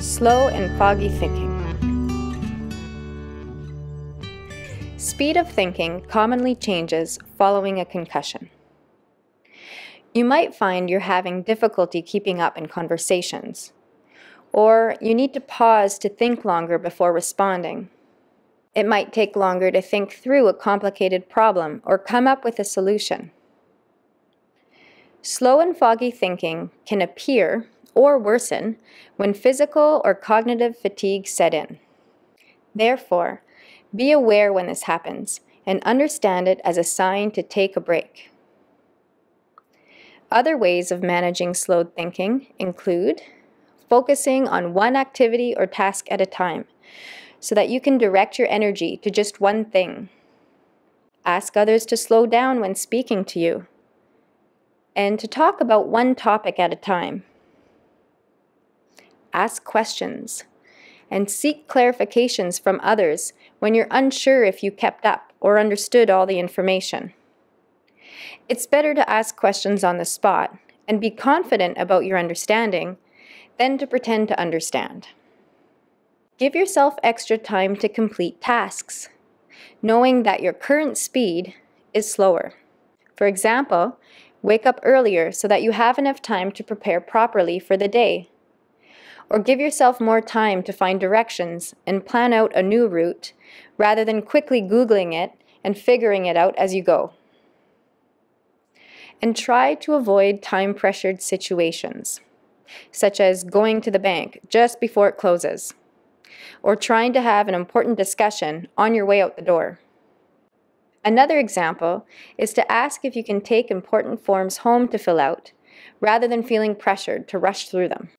Slow and foggy thinking. Speed of thinking commonly changes following a concussion. You might find you're having difficulty keeping up in conversations, or you need to pause to think longer before responding. It might take longer to think through a complicated problem or come up with a solution. Slow and foggy thinking can appear or worsen when physical or cognitive fatigue set in. Therefore, be aware when this happens and understand it as a sign to take a break. Other ways of managing slowed thinking include focusing on one activity or task at a time so that you can direct your energy to just one thing. Ask others to slow down when speaking to you and to talk about one topic at a time. Ask questions and seek clarifications from others when you're unsure if you kept up or understood all the information. It's better to ask questions on the spot and be confident about your understanding than to pretend to understand. Give yourself extra time to complete tasks, knowing that your current speed is slower. For example, wake up earlier so that you have enough time to prepare properly for the day or give yourself more time to find directions and plan out a new route rather than quickly Googling it and figuring it out as you go. And try to avoid time pressured situations, such as going to the bank just before it closes, or trying to have an important discussion on your way out the door. Another example is to ask if you can take important forms home to fill out rather than feeling pressured to rush through them.